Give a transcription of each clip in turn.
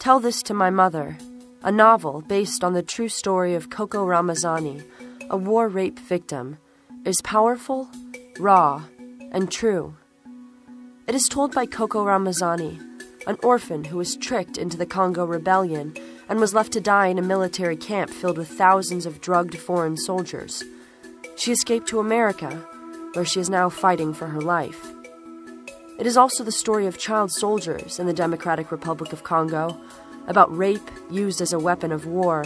Tell This to My Mother, a novel based on the true story of Coco Ramazani, a war rape victim, is powerful, raw, and true. It is told by Coco Ramazani, an orphan who was tricked into the Congo rebellion and was left to die in a military camp filled with thousands of drugged foreign soldiers. She escaped to America, where she is now fighting for her life. It is also the story of child soldiers in the Democratic Republic of Congo, about rape used as a weapon of war,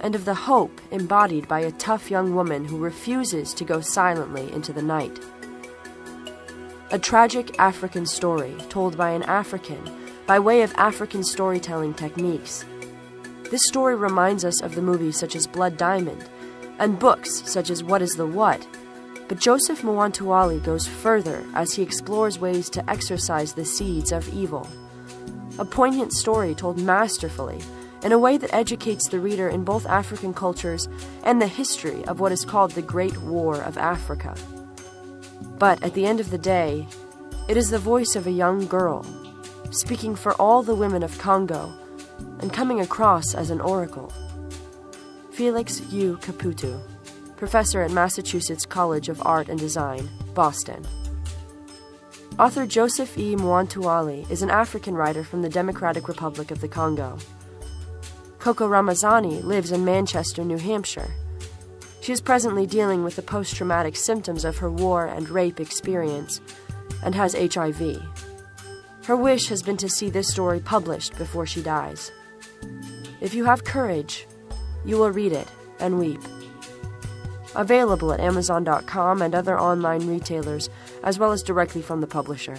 and of the hope embodied by a tough young woman who refuses to go silently into the night. A tragic African story told by an African by way of African storytelling techniques. This story reminds us of the movies such as Blood Diamond and books such as What is the What but Joseph Mwantuali goes further as he explores ways to exorcise the seeds of evil. A poignant story told masterfully in a way that educates the reader in both African cultures and the history of what is called the Great War of Africa. But at the end of the day, it is the voice of a young girl, speaking for all the women of Congo and coming across as an oracle. Felix U. Kaputu professor at Massachusetts College of Art and Design, Boston. Author Joseph E. Mwantuali is an African writer from the Democratic Republic of the Congo. Coco Ramazani lives in Manchester, New Hampshire. She is presently dealing with the post traumatic symptoms of her war and rape experience and has HIV. Her wish has been to see this story published before she dies. If you have courage, you will read it and weep available at Amazon.com and other online retailers, as well as directly from the publisher.